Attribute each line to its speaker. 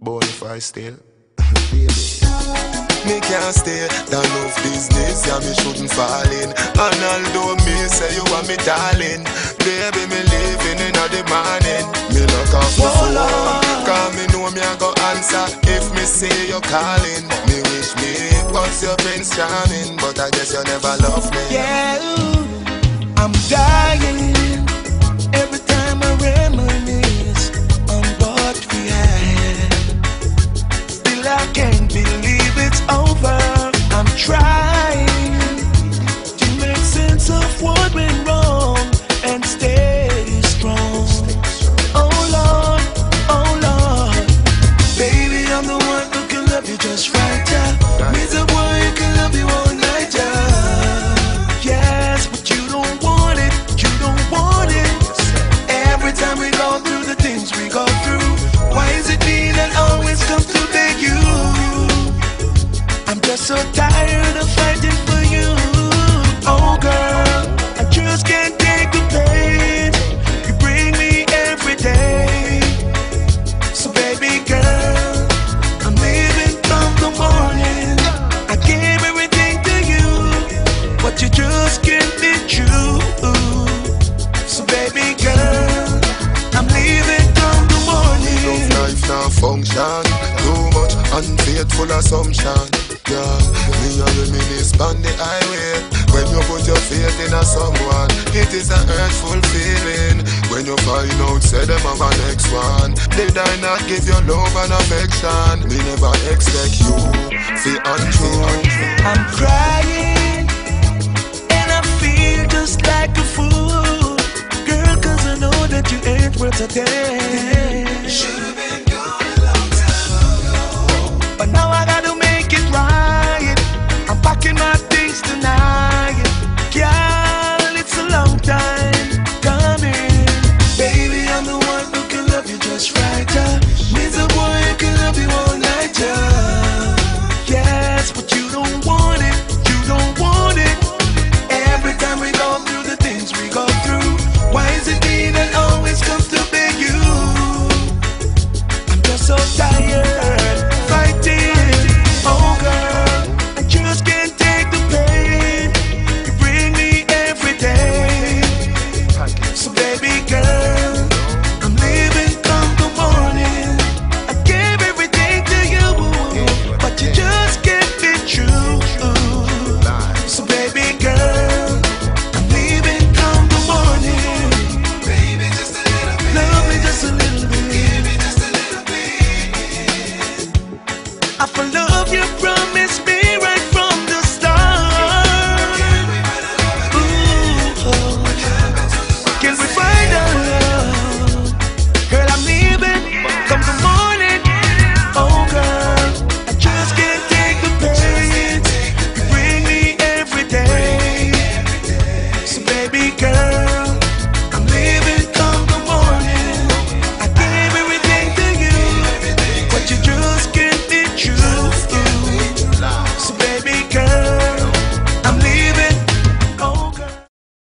Speaker 1: bonfire still. me can't stay, that love business, yeah, me shouldn't fall in. And although me say you want me darling, baby, me living in the morning. Me look off for phone, cause me know me I go answer if me say you're calling. Me wish me was your prince charming, but I guess you never love me.
Speaker 2: Yeah, ooh, I'm dying every time I
Speaker 1: remember. action. Too much unfaithful assumption. Yeah, me and a reminisce on the highway. When you put your faith in a someone, it is an hurtful feeling. When you find out, say them have a next one. Did I not give you love and affection? Me never expect you. See, untrue.
Speaker 2: I'm crying, and I feel just like a fool. Girl, cause I know that you ain't worth a damn.